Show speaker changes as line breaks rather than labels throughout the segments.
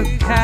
cast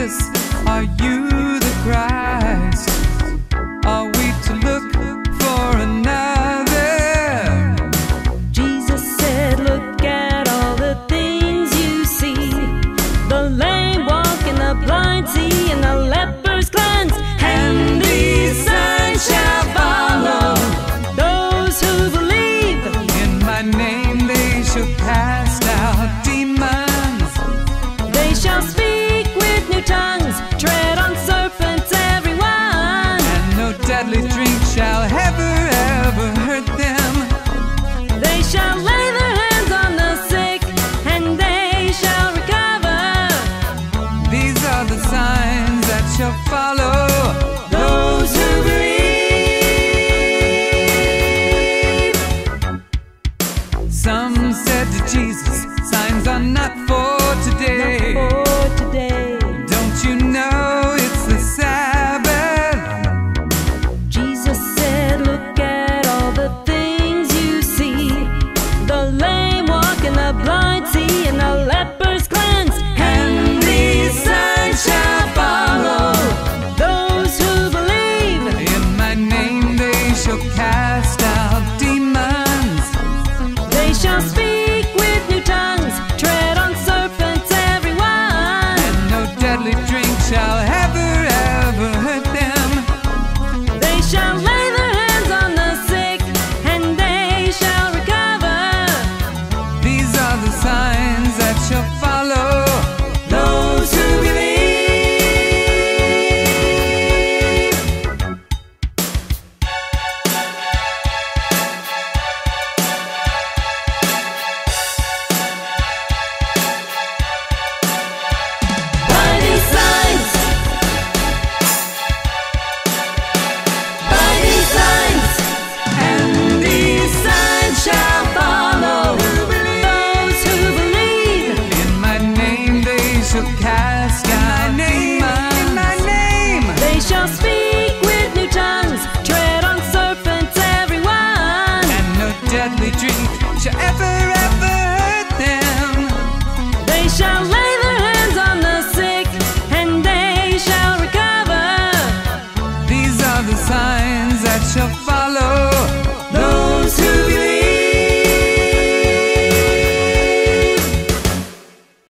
Are you they shall
shall